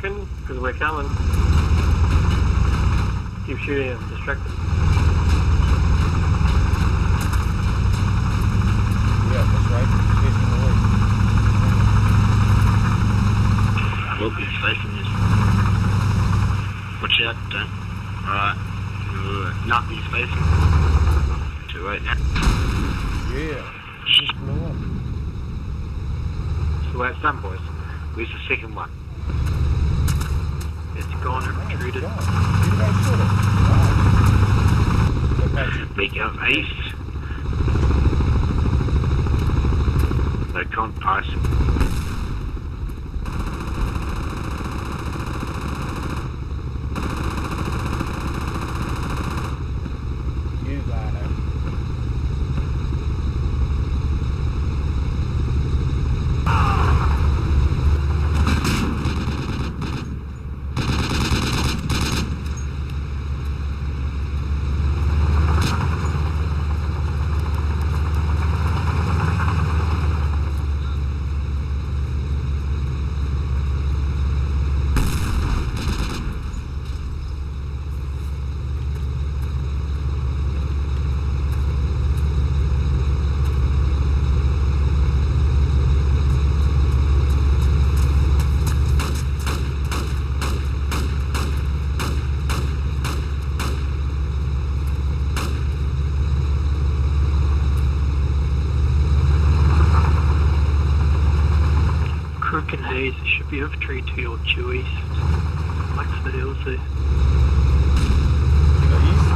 coming. Keep shooting him, distract him. Yeah, that's right. He's facing away. Look, he's facing this. Watch out, don't. Alright. Good. No, he's facing. Too late now. Yeah. Just blow up. So that's done, boys. Where's the second one? It's gone and Oh, retreated. God. You guys shoot him. Wow. Look at you. Big goes east. They can't pass. Crook and should be infantry to your due east. Amongst the hills there. To the east.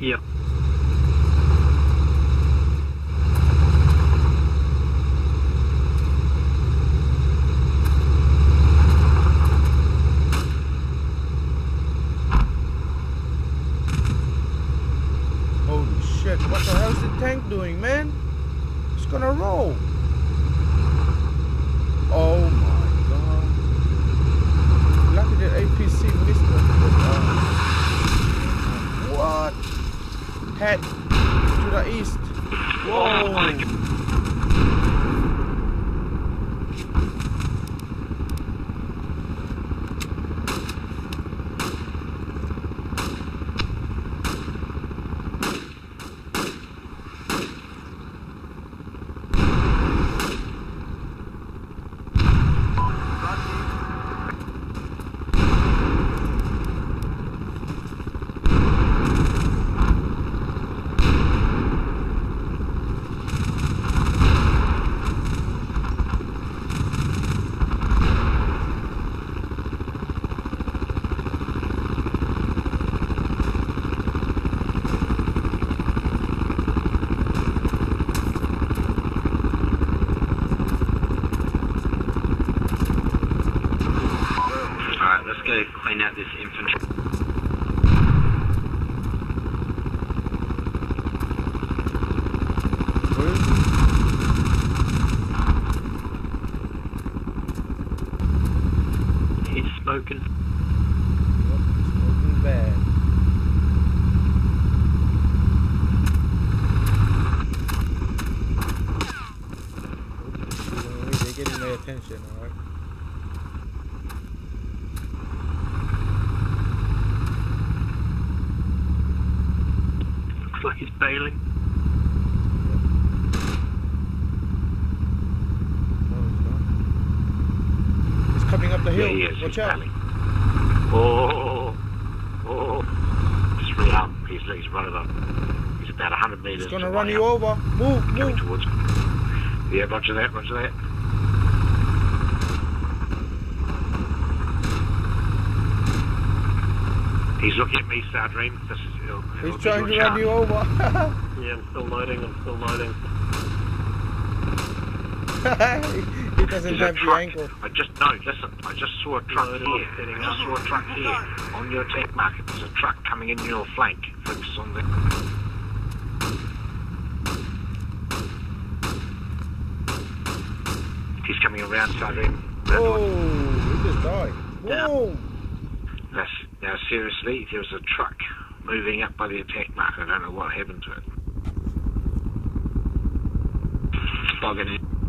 Yep. Holy shit. What the hell's the tank doing, man? It's gonna roll. Oh my god. Lucky that APC missed what? Head to the east. Oh Whoa. Alright, go clean out this infantry. Where is he? He's smoking. Yep, smoking bad. They're getting my attention, alright? Looks like he's bailing. No, he's coming up the hill. Yeah, he is. Watch out. rallying. Oh, oh, oh. Just re up. He's, he's running up. He's about 100 metres. He's gonna run you up, over. Move, Coming move. towards me. Yeah, roger that, roger that. He's looking at me, Stardream. This is, it'll, it'll He's trying to run you over. Yeah, I'm still loading, I'm still loading. he doesn't There's have the truck. ankle. I just no, listen. I just saw a truck Loaded, here. I just saw a truck here on your attack market. There's a truck coming in your flank. Focus on that. He's coming around, Stardream. Oh, he just died. Yeah. Whoa. Now, now, seriously, there was a truck moving up by the attack mark. I don't know what happened to it. Bogging in.